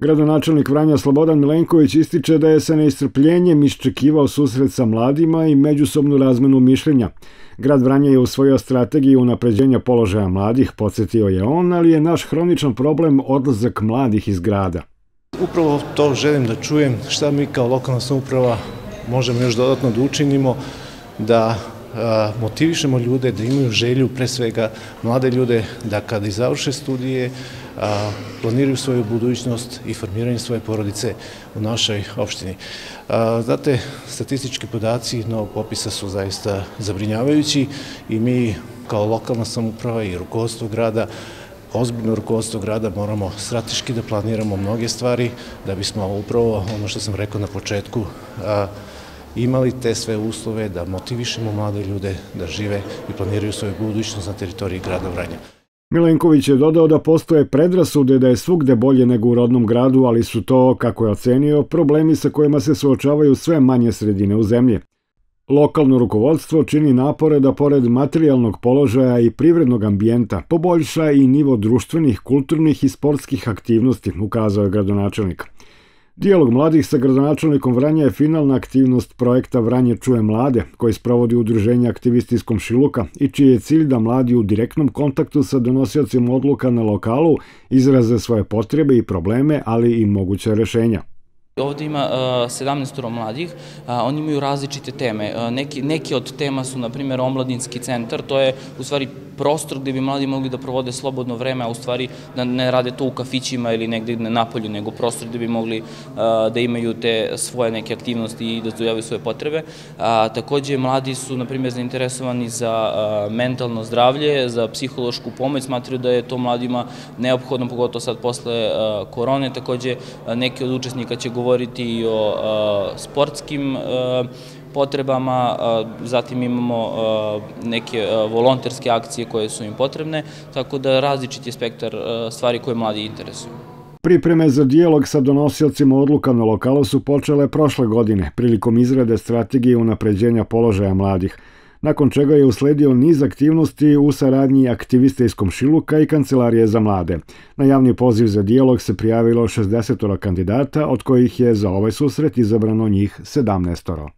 Gradonačelnik Vranja Slobodan Milenković ističe da je sa neistrpljenjem iščekivao susret sa mladima i međusobnu razmenu mišljenja. Grad Vranja je usvojio strategiju unapređenja položaja mladih, podsjetio je on, ali je naš hroničan problem odlazak mladih iz grada. Upravo to želim da čujem šta mi kao lokalna samouprava možemo još dodatno da učinimo, da motivišemo ljude da imaju želju, pre svega mlade ljude, da kada i završe studije, planiraju svoju budućnost i formiranje svoje porodice u našoj opštini. Znate, statistički podaci novog popisa su zaista zabrinjavajući i mi kao lokalna samuprava i rukovodstvo grada ozbiljno rukovodstvo grada moramo strateški da planiramo mnoge stvari da bismo upravo ono što sam rekao na početku imali te sve uslove da motivišemo mlade ljude da žive i planiraju svoju budućnost na teritoriji grada Vranja. Milenković je dodao da postoje predrasude da je svugde bolje nego u rodnom gradu, ali su to, kako je ocenio, problemi sa kojima se suočavaju sve manje sredine u zemlji. Lokalno rukovodstvo čini napore da pored materijalnog položaja i privrednog ambijenta poboljša i nivo društvenih, kulturnih i sportskih aktivnosti, ukazao je gradonačelnik. Dijalog mladih sa gradonačelnikom Vranja je finalna aktivnost projekta Vranje čuje mlade, koji sprovodi udruženje aktivisti iz Komšiluka i čiji je cilj da mladi u direktnom kontaktu sa donosiocima odluka na lokalu izraze svoje potrebe i probleme, ali i moguće rešenja. Ovde ima uh, 17 mladih, uh, oni imaju različite teme. Uh, neki, neki od tema su, na primjer, omladinski centar, to je u stvari prostor gde bi mladi mogli da provode slobodno vreme, a u stvari da ne rade to u kafićima ili negde na napolju, nego prostor gde bi mogli da imaju te svoje neke aktivnosti i da zadojavaju svoje potrebe. Takođe, mladi su, na primjer, zainteresovani za mentalno zdravlje, za psihološku pomoć, smatruju da je to mladima neophodno, pogotovo sad posle korone. Takođe, neki od učesnika će govoriti i o sportskim potrebama, zatim imamo neke volonterske akcije koje su im potrebne, tako da različit je spektar stvari koje mladi interesuju. Pripreme za dijalog sa donosiocima odluka na lokalu su počele prošle godine prilikom izrade strategije unapređenja položaja mladih, nakon čega je usledio niz aktivnosti u saradnji aktivista iz Komšiluka i Kancelarije za mlade. Na javni poziv za dijalog se prijavilo 60 kandidata, od kojih je za ovaj susret izabrano njih 17.